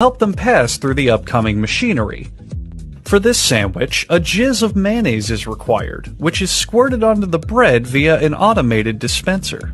help them pass through the upcoming machinery. For this sandwich, a jizz of mayonnaise is required, which is squirted onto the bread via an automated dispenser.